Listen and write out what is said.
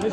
¡Vale!